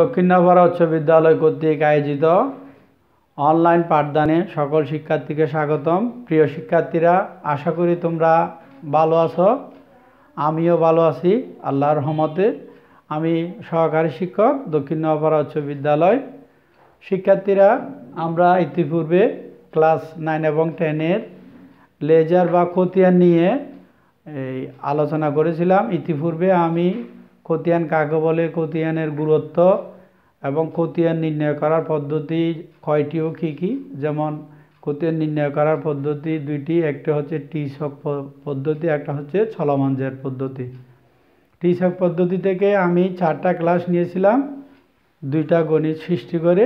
দক্ষিণ নগরা উচ্চ বিদ্যালয় কর্তৃক আয়োজিত অনলাইন পাঠদানে সকল শিক্ষার্থীকে স্বাগতম। প্রিয় শিক্ষার্থীরা, আশা করি তোমরা ভালো আছো। আমিও ভালো আছি, আল্লাহর রহমতে। আমি সহকারী শিক্ষক দক্ষিণ নগরা উচ্চ বিদ্যালয়। শিক্ষার্থীরা, আমরা ইতিপূর্বে ক্লাস নাইন এবং টেনের লেজার বা খতিয়ান নিয়ে এই আলোচনা করেছিলাম। ইতিপূর্বে আমি খতিয়ান কাকে বলে? খতিয়ানের গুরুত্ব এবং খতিয়ান নির্ণয় করার পদ্ধতি কয়টি ও কী কী? যেমন, খতিয়ান নির্ণয় করার পদ্ধতি দুইটি, একটা হচ্ছে টি শক পদ্ধতি, একটা হচ্ছে চলমান জের পদ্ধতি। টি শক পদ্ধতি থেকে আমি চারটা ক্লাস নিয়েছিলাম, দুইটা গণিত সৃষ্টি করে।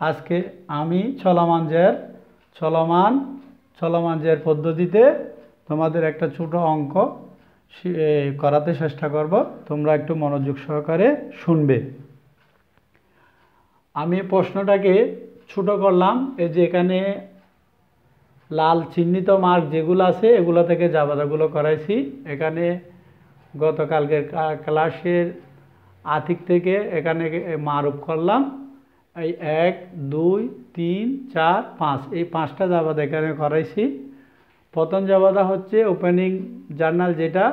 আজকে আমি চলমান ছলমান চলমান পদ্ধতিতে তোমাদের একটা ছোট অঙ্ক করাতে চেষ্টা করব। তোমরা একটু মনোযোগ সহকারে শুনবে। আমি প্রশ্নটাকে ছোট করলাম। এই যে এখানে লাল চিহ্নিত মার্ক যেগুলো আছে, এগুলো থেকে জাবাদাগুলো করাইছি। এখানে গতকালকের ক্লাসের আতিক থেকে এখানে মারুপ করলাম। এই এক, দুই, তিন, চার, পাঁচ। এই পাঁচটা জাবাদা এখানে করাইছি। প্রথম জাবাদা হচ্ছে ওপেনিং জার্নাল যেটা,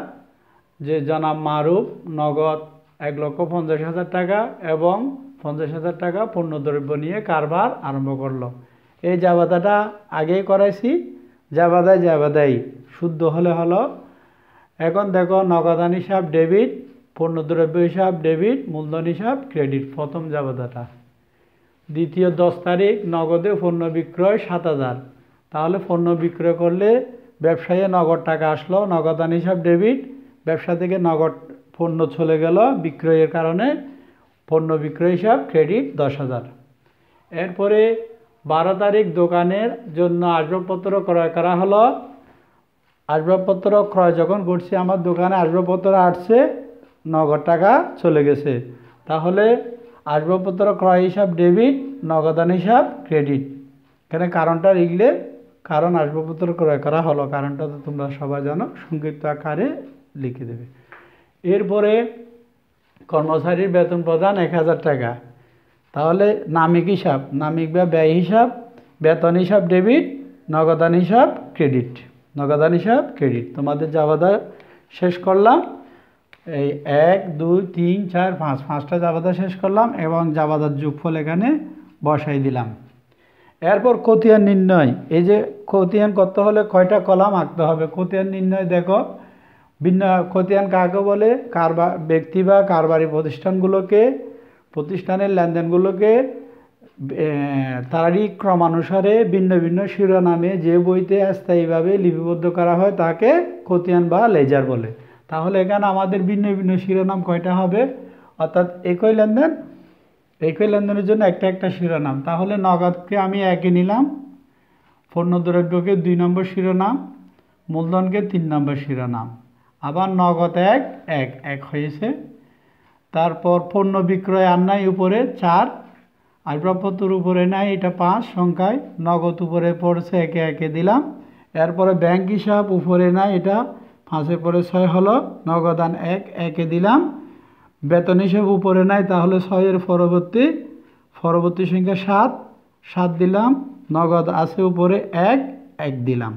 যে জনাব মারুফ নগদ এক লক্ষ পঞ্চাশ হাজার টাকা এবং পঞ্চাশ হাজার টাকা পণ্যদ্রব্য নিয়ে কারবার আরম্ভ করল। এই জাবাদাটা আগেই করাইছি, জাবাদায় জাবাদাই, শুদ্ধ হলে হলো। এখন দেখো নগদান হিসাব, ডেবিট, পণ্যদ্রব্য হিসাব, ডেবিট, মূলধন হিসাব, ক্রেডিট, প্রথম জাবাদাটা। দ্বিতীয় দশ তারিখ, নগদে পণ্য বিক্রয় সাত হাজার। তাহলে পণ্য বিক্রয় করলে ব্যবসায়ী নগদ টাকা আসলো নগদান হিসাব ডেবিট ব্যবসা থেকে নগদ পণ্য চলে গেল, বিক্রয়ের কারণে পণ্য বিক্রয় হিসাব ক্রেডিট দশ হাজার। এরপরে বারো তারিখ দোকানের জন্য আসবাবপত্র ক্রয় করা হলো। আসবাবপত্র ক্রয় যখন করছি, আমার দোকানে আসবাবপত্র আসছে, নগদ টাকা চলে গেছে। তাহলে আসবাবপত্র ক্রয় হিসাব ডেবিট নগদান হিসাব ক্রেডিট এখানে কারণটা লিখলে কারণ আসবাবপত্র ক্রয় করা হলো। কারণটা তো তোমরা সবাই জানো, সংক্ষিপ্ত আকারে লিখে দেবে। এরপরে কর্মচারীর বেতন প্রদান এক হাজার টাকা। তাহলে নামিক হিসাব, নামিক বা ব্যয় হিসাব, বেতন হিসাব ডেবিট, নগদান হিসাব, ক্রেডিট। নগদান হিসাব, ক্রেডিট। তোমাদের জাবাদা শেষ করলাম, এই এক, দুই, তিন, চার, পাঁচ, পাঁচটা জাবাদা শেষ করলাম এবং জাবাদার যোগফল এখানে বসাই দিলাম। এরপর খতিয়ান নির্ণয়। এই যে খতিয়ান করতে হলে কয়টা কলাম আঁকতে হবে? খতিয়ান নির্ণয় দেখো ভিন্ন খতিয়ান কাকে বলে? কারবার ব্যক্তি বা কারবারি প্রতিষ্ঠানগুলোকে প্রতিষ্ঠানের লেনদেনগুলোকে এ, তারিখ ক্রমানুসারে ভিন্ন ভিন্ন শিরোনামে যে বইতে স্থায়ীভাবে লিপিবদ্ধ করা হয় তাকে খতিয়ান বা লেজার বলে। তাহলে এখানে আমাদের ভিন্ন ভিন্ন শিরোনাম কয়টা হবে? অর্থাৎ একই লেনদেন একই লেনদেনের জন্য একটা একটা শিরোনাম। তাহলে নগদকে আমি একে নিলাম পণ্যদ্রব্যকে দুই নম্বর শিরোনাম, মূলধনকে তিন নম্বর শিরোনাম। আবার নগদ এক এক এক হয়েছে। তারপর পণ্য বিক্রয় আর নাই উপরে চার, আর আসবাবপত্রের উপরে নাই, এটা পাঁচ সংখ্যায়। নগদ উপরে পড়ছে, একে একে দিলাম। এরপরে ব্যাংক হিসাব উপরে নাই, এটা পাঁচের পরে ছয় হলো। নগদান এক, একে দিলাম। বেতন হিসাব উপরে নাই, তাহলে ছয়ের পরবর্তী পরবর্তী সংখ্যা সাত সাত দিলাম, নগদ আছে উপরে এক এক দিলাম।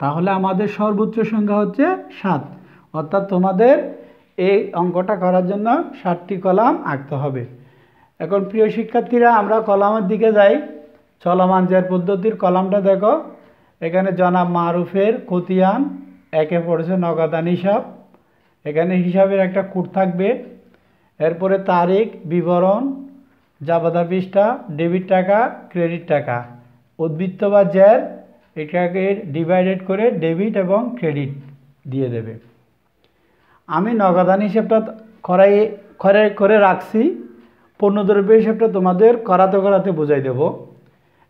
তাহলে আমাদের সর্বোচ্চ সংখ্যা হচ্ছে সাত। অর্থাৎ তোমাদের এই অঙ্কটা করার জন্য সাতটি কলাম আঁকতে হবে। এখন প্রিয় শিক্ষার্থীরা, আমরা কলামের দিকে যাই। চলমান জের পদ্ধতির কলামটা দেখো, এখানে জনাব মারুফের খতিয়ান, একে পড়েছে নগদান হিসাব। এখানে হিসাবের একটা কুট থাকবে। এরপরে তারিখ, বিবরণ জাবাদা পৃষ্ঠা ডেবিট টাকা, ক্রেডিট টাকা। উদ্বৃত্ত বা জ্যার, এটাকে ডিভাইডেড করে ডেবিট এবং ক্রেডিট দিয়ে দেবে। আমি নগদান হিসাবটা করাই, করে করে রাখছি। পণ্যদ্রব্য হিসাবটা তোমাদের করাতে করাতে বুঝাই দেব।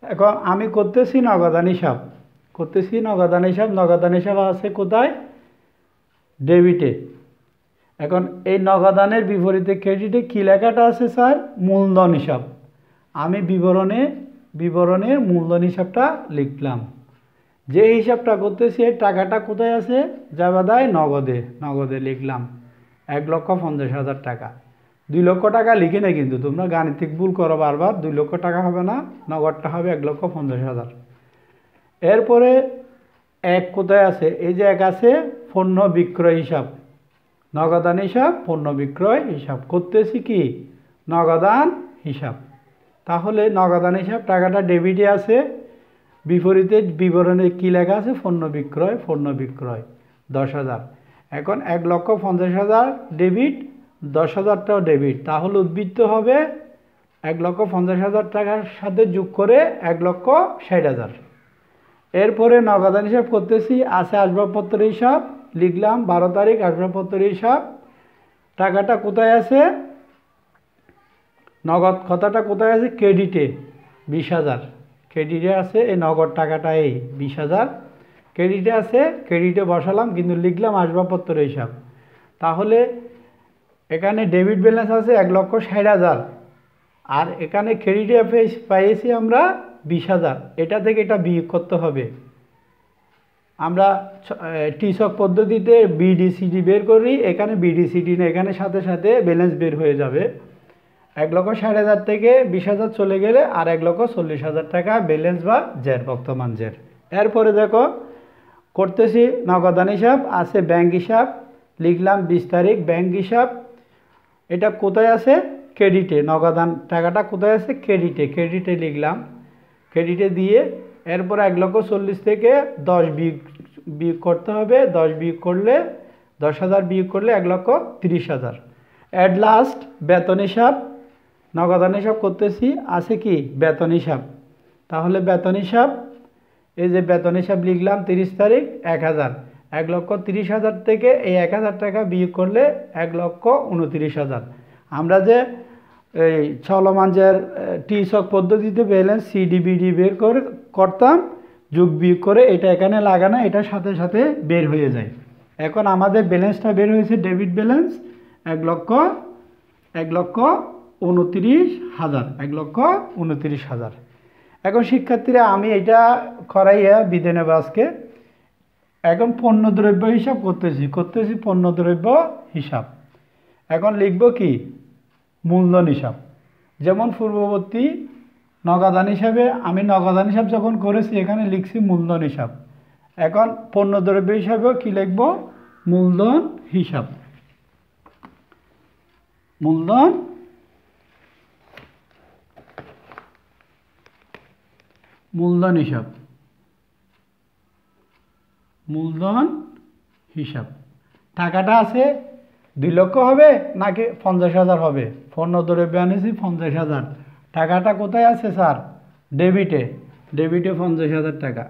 এখন আমি করতেছি নগদান হিসাব। করতেছি নগদান হিসাব নগদান হিসাব আছে কোথায়? ডেবিটে। এখন এই নগদানের বিপরীতে ক্রেডিটে কী লেখাটা আছে স্যার? মূলধন হিসাব। আমি বিবরণে বিবরণে মূলধন হিসাবটা লিখলাম। যে হিসাবটা করতেছি, এই টাকাটা কোথায় আছে? জাবাদায় নগদে নগদে লিখলাম। এক লক্ষ পঞ্চাশ হাজার টাকা। দুই লক্ষ টাকা লিখে নেই কিন্তু, তোমরা গাণিতিক ভুল করো বারবার। দুই লক্ষ টাকা হবে না, নগদটা হবে এক লক্ষ পঞ্চাশ হাজার। এরপরে এক কোথায় আছে? এই যে এক আছে, পণ্য বিক্রয় হিসাব। নগদান হিসাব, পণ্য বিক্রয় হিসাব করতেছি কি? নগদান হিসাব। তাহলে নগদান হিসাব টাকাটা ডেবিটে আছে, বিপরীতে বিবরণে কী লেখা আছে? পণ্য বিক্রয় পণ্য বিক্রয়, দশ হাজার। এখন এক লক্ষ পঞ্চাশ হাজার ডেবিট, দশ হাজারটাও ডেবিট। তাহলে উদ্বৃত্ত হবে এক লক্ষ পঞ্চাশ হাজার টাকার সাথে যোগ করে এক লক্ষ ষাট হাজার। এরপরে নগদান হিসাব করতেছি, আছে আসবাবপত্র হিসাব লিখলাম, বারো তারিখ, আসবাবপত্র হিসাব। টাকাটা কোথায় আছে? নগদ, কথাটা কোথায় আছে? ক্রেডিটে, বিশ হাজার। ক্রেডিটে আছে, এই নগদ টাকাটা এই বিশ হাজার। ক্রেডিটে আছে, ক্রেডিটে বসালাম, কিন্তু লিখলাম আসবাবপত্র হিসাব। তাহলে এখানে ডেবিট ব্যালেন্স আছে এক লক্ষ ষাট হাজার। আর এখানে ক্রেডিটে পাইয়েছি আমরা বিশ হাজার। এটা থেকে এটা বিয়োগ করতে হবে। আমরা টিসক পদ্ধতিতে বিডিসিডি বের করি, এখানে বিডিসিডি না, এখানে সাথে সাথে ব্যালেন্স বের হয়ে যাবে। এক লক্ষ ষাট হাজার থেকে বিশ হাজার চলে গেলে আর এক লক্ষ চল্লিশ হাজার টাকা ব্যালেন্স বা জের বর্তমান জের এরপরে দেখো, করতেছি নগদান হিসাব, আছে ব্যাংক হিসাব, লিখলাম বিশ তারিখ ব্যাংক হিসাব। এটা কোথায় আছে? ক্রেডিটে নগদান টাকাটা কোথায় আছে? ক্রেডিটে ক্রেডিটে লিখলাম। ক্রেডিটে দিয়ে এরপর এক লক্ষ চল্লিশ থেকে দশ বিয়োগ বিয়োগ করতে হবে, দশ বিয়োগ করলে দশ হাজার, বিয়োগ করলে এক লক্ষ তিরিশ হাজার। অ্যাট লাস্ট বেতন হিসাব নগদান হিসাব করতেছি, আছে কি? বেতন হিসাব। তাহলে বেতন হিসাব, এই যে বেতন হিসাব লিখলাম তিরিশ তারিখ, এক হাজার। এক লক্ষ তিরিশ হাজার থেকে এই এক হাজার টাকা বিয়োগ করলে এক লক্ষ উনতিরিশ হাজার। আমরা যে এই চলমান যে টিসক পদ্ধতিতে ব্যালেন্স সিডিবিডি বের করে করতাম যোগ বিয়োগ করে এটা এখানে লাগানো এটার সাথে সাথে বের হয়ে যায়। এখন আমাদের ব্যালেন্সটা বের হয়েছে ডেবিট ব্যালেন্স এক লক্ষ এক লক্ষ উনত্রিশ হাজার, এক লক্ষ উনত্রিশ হাজার। এখন শিক্ষার্থীরা, আমি এটা করাইয়া বিদে নেব আজকে। এখন পণ্যদ্রব্য হিসাব করতেছি করতেছি পণ্যদ্রব্য হিসাব। এখন লিখব কি? মূলধন হিসাব। যেমন পূর্ববর্তী নগদান হিসাবে আমি নগদান হিসাব যখন করেছি, এখানে লিখছি মূলধন হিসাব। এখন পণ্যদ্রব্য হিসাবেও কি লিখব? মূলধন হিসাব। মূলধন মূলধন হিসাব। মূলধন হিসাব। টাকাটা আছে দুই লক্ষ হবে নাকি পঞ্চাশ হাজার হবে? পণ্য দ্রব্য আনেছি পঞ্চাশ হাজার। টাকাটা কোথায় আছে, স্যার? ডেবিটে। ডেবিটে পঞ্চাশ হাজার টাকা।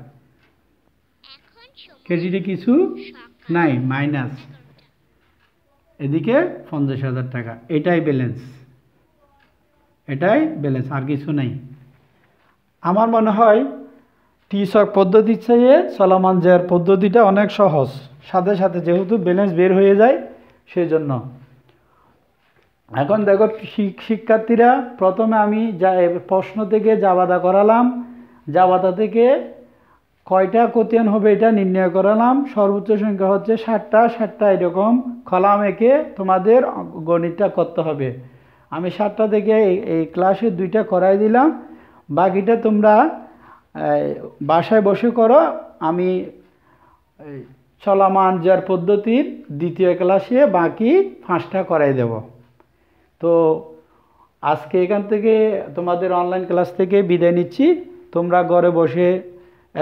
ক্রেডিটে কিছু নাই, মাইনাস। এদিকে পঞ্চাশ হাজার টাকা। এটাই ব্যালেন্স এটাই ব্যালেন্স আর কিছু নেই। আমার মনে হয় টিসক পদ্ধতির চেয়ে চলমান জেয়ার পদ্ধতিটা অনেক সহজ। সাথে সাথে যেহেতু ব্যালেন্স বের হয়ে যায় সেই জন্য এখন দেখো শিক্ষার্থীরা প্রথমে আমি যা প্রশ্ন থেকে জাবাদা করালাম জাবাদা থেকে কয়টা কোতিয়ান হবে এটা নির্ণয় করালাম। সর্বোচ্চ সংখ্যা হচ্ছে ষাটটা ষাটটা এরকম কলাম এঁকে তোমাদের গণিতটা করতে হবে। আমি সাতটা থেকে এই ক্লাসে দুইটা করাই দিলাম। বাকিটা তোমরা বাসায় বসে করো। আমি চলমান যার পদ্ধতির দ্বিতীয় ক্লাসে বাকি পাঁচটা করাই দেব। তো আজকে এখান থেকে তোমাদের অনলাইন ক্লাস থেকে বিদায় নিচ্ছি। তোমরা ঘরে বসে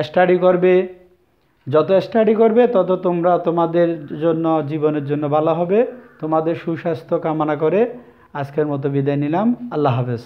স্টাডি করবে। যত স্টাডি করবে, তত তোমরা তোমাদের জন্য, জীবনের জন্য ভালো হবে। তোমাদের সুস্বাস্থ্য কামনা করে আজকের মতো বিদায় নিলাম। আল্লাহ হাফেজ।